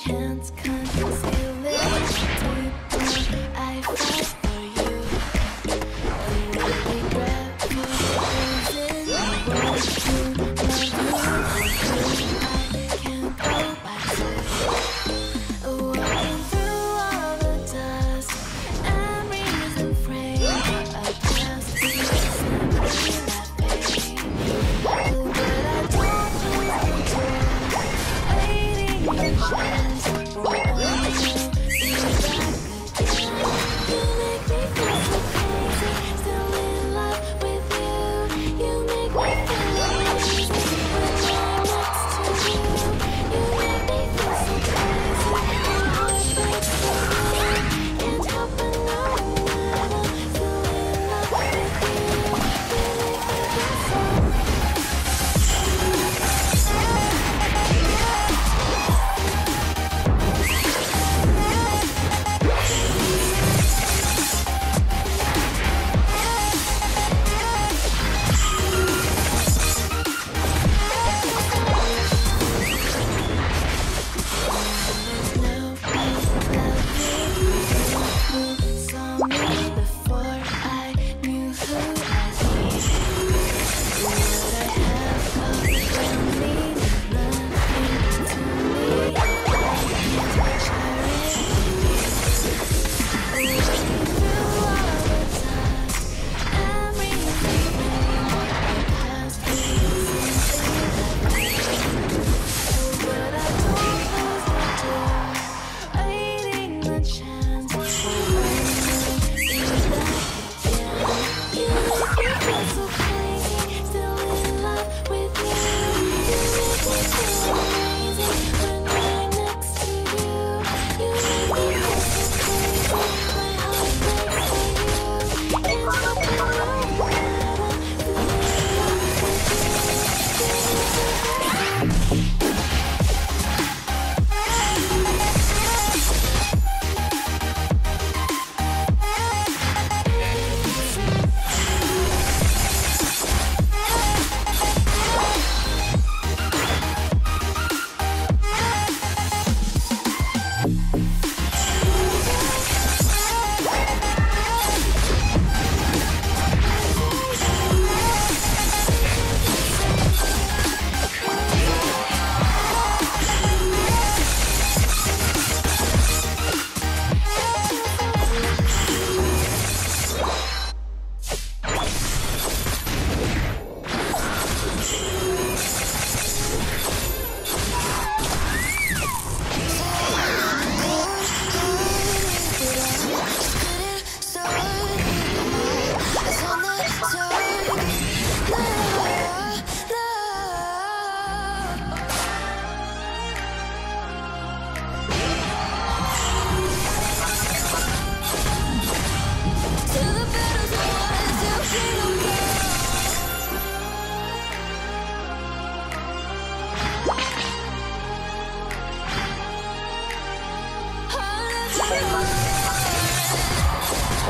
chance comes.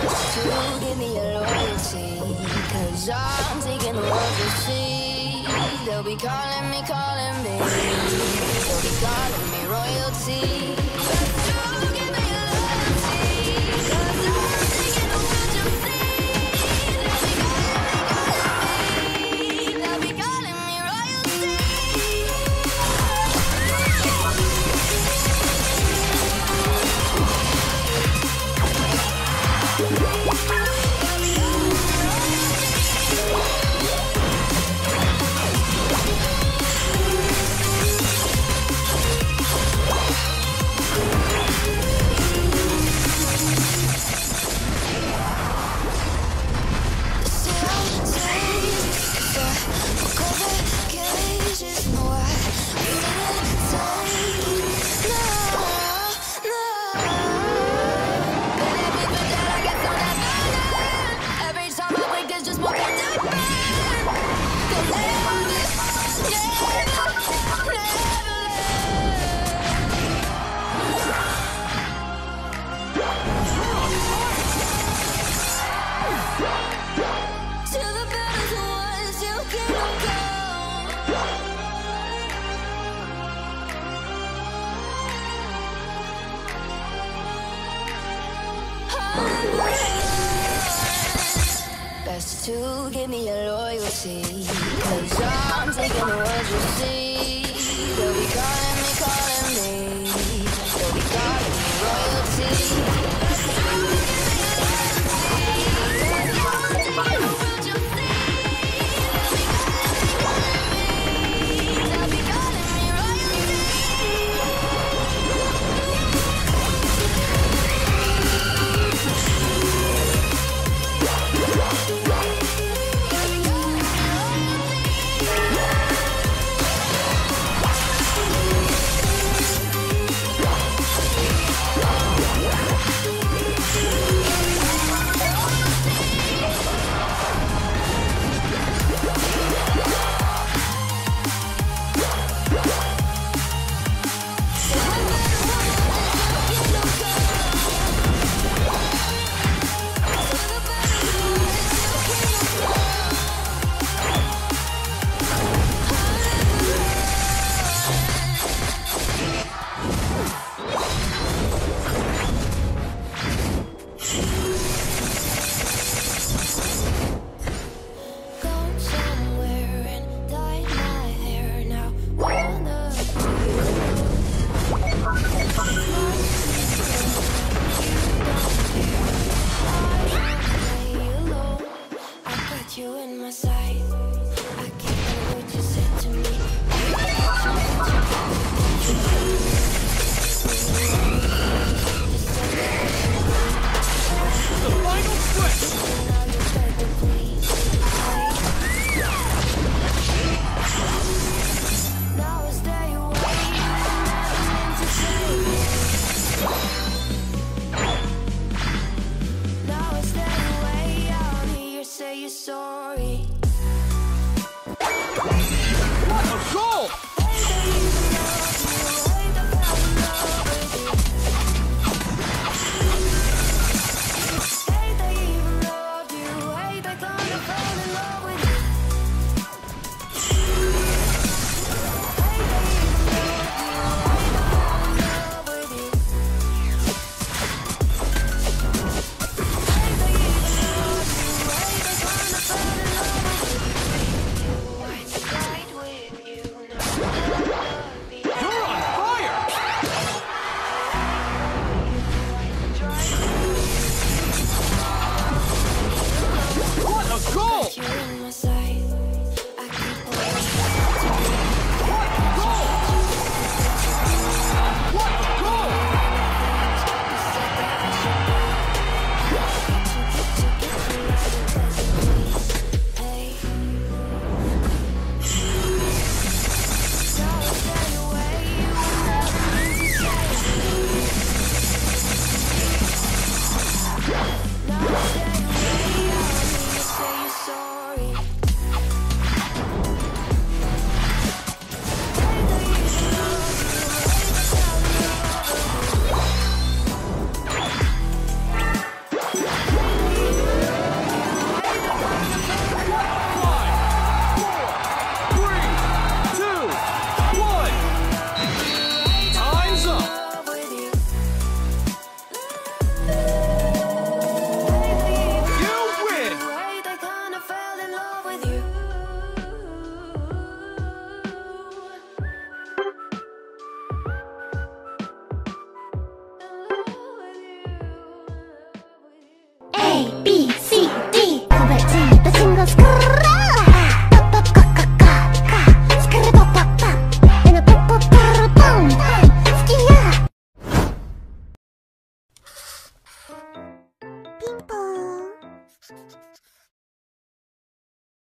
to give me. Cause I'm taking the world to see. They'll be calling me, calling me. They'll be calling me royalty. To give me your loyalty. Cause I'm taking world you see. sorry.